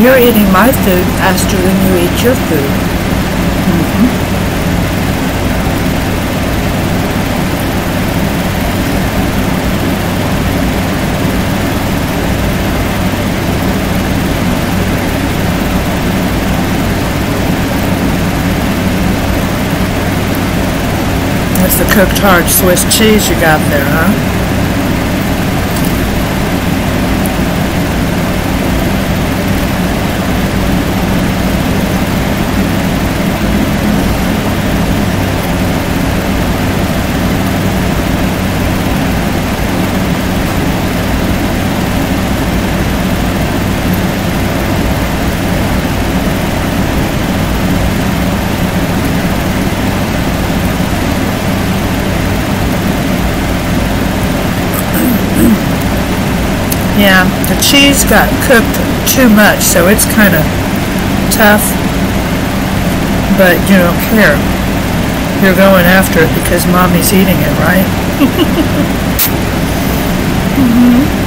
You're eating my food faster than you eat your food. That's the cooked hard Swiss cheese you got there, huh? Yeah, the cheese got cooked too much, so it's kind of tough, but you don't care. You're going after it because mommy's eating it, right? mm -hmm.